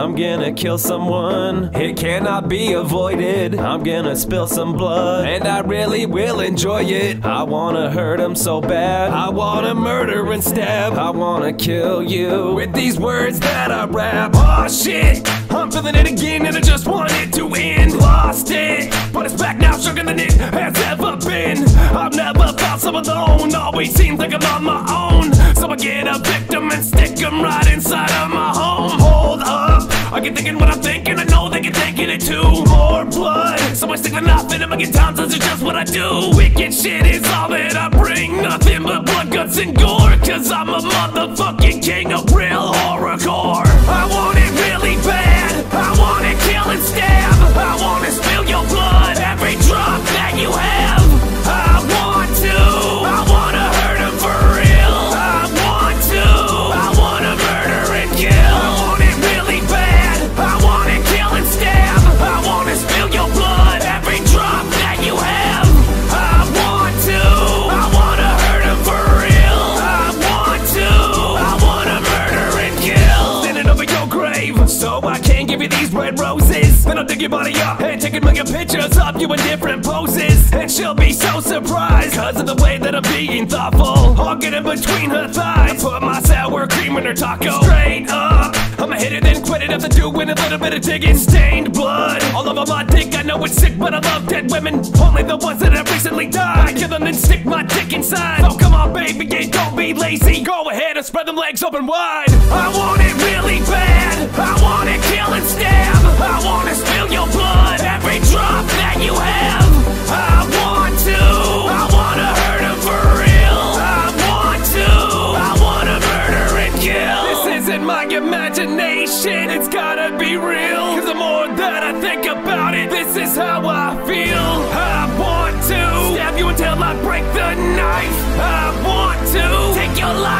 I'm gonna kill someone. It cannot be avoided. I'm gonna spill some blood, and I really will enjoy it. I wanna hurt him so bad. I wanna murder and stab. I wanna kill you with these words that I rap. Oh shit, I'm feeling it again, and I just want it to end. Lost it, but it's back now, stronger than it has ever been. I've never felt so alone. Always seems like I'm on my own. So I get a victim and stick 'em right inside of my home. I get thinking what I'm thinking. I know they can take it too. More blood, so I stick the knife in 'em again times. This is just what I do. Wicked shit is all that I bring. Nothing but blood, guts, and gore. Cause I'm a motherfucking king of grave, I can't give you these red roses. Then I'll dig your body up and take a million pictures of you in different poses. And she'll be so surprised because of the way that I'm being thoughtful. I'll get in between her thighs, put my sour cream in her taco. Straight up, I'ma hit it then quit it after doing a little bit of digging. Stained blood all over my dick. I know it's sick, but I love dead women. Only the ones that have recently died. I kill them then stick my dick inside. So come on, baby, yeah, don't be lazy. Go ahead and spread them legs open wide. I want it really bad. I want to kill The more that I think about it, this is how I feel. I want to stab you until I break the knife. I want to take your life.